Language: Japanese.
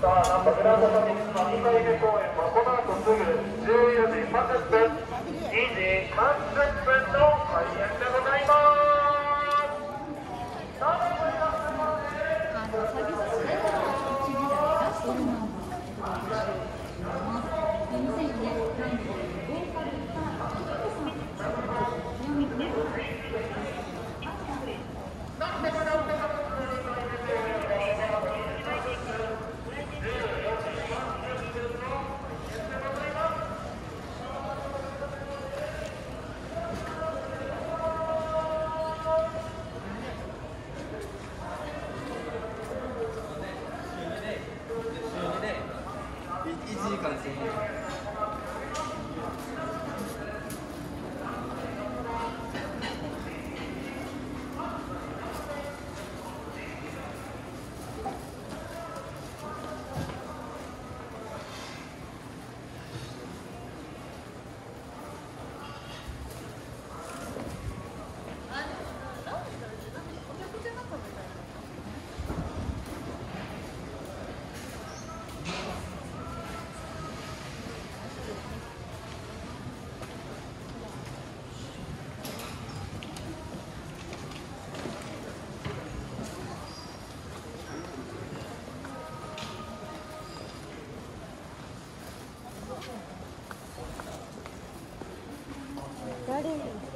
さあ、なんとグランドサミックの2回目公園はこのあとすぐ14時30分、2時30分。Ready?